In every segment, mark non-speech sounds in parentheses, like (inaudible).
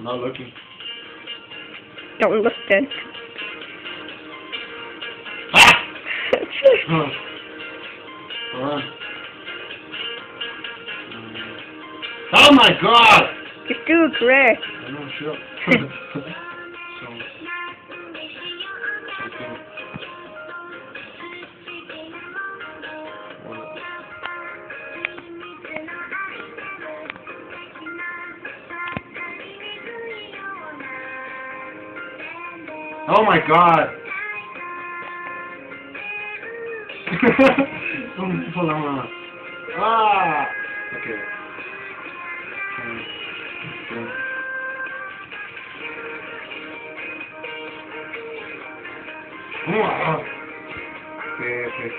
I'm not looking. Don't look then. Ah! (laughs) Hold on. Oh my god! You're still correct. I know, shut up. so, Oh my god! (laughs) hold on, hold on. Ah! Okay. Okay. Okay. Okay, okay.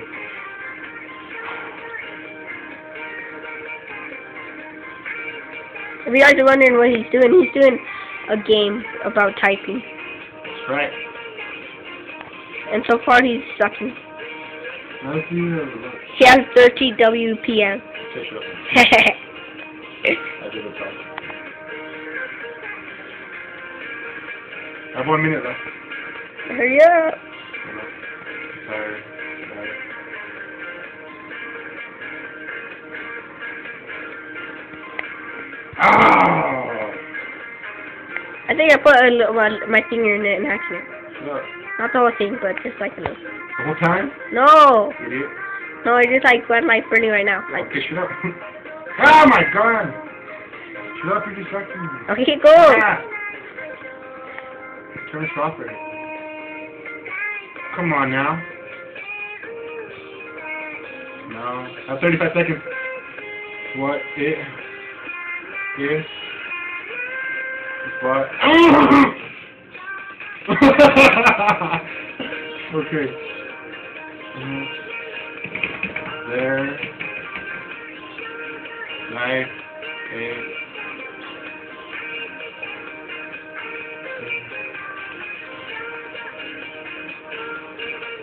If you guys are wondering what he's doing, he's doing a game about typing. Right. And so far he's sucking. Now let's see the look. He has 30 WPM. Okay. (laughs) I did it. I have one minute left. Hurry up. Sorry. Sorry. Ah! I think I put a little, my, my finger in it and accident. Shut up. Not the whole thing, but just like a little. The whole time? No! Idiot. No, I just like wet my burning right now. Like, Okay, shut up. (laughs) oh my god! Shut up, you're distracting me. okay, go! Ah! Turn this off already. Come on now. No. I have 35 seconds. What it is. What? okay. Mhm. There. Nine. Eight.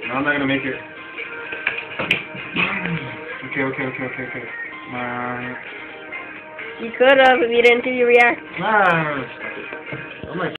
No, I'm not gonna make it. Okay, okay, okay, okay, okay. Uh, You could have if you didn't do your react. ah. Oh my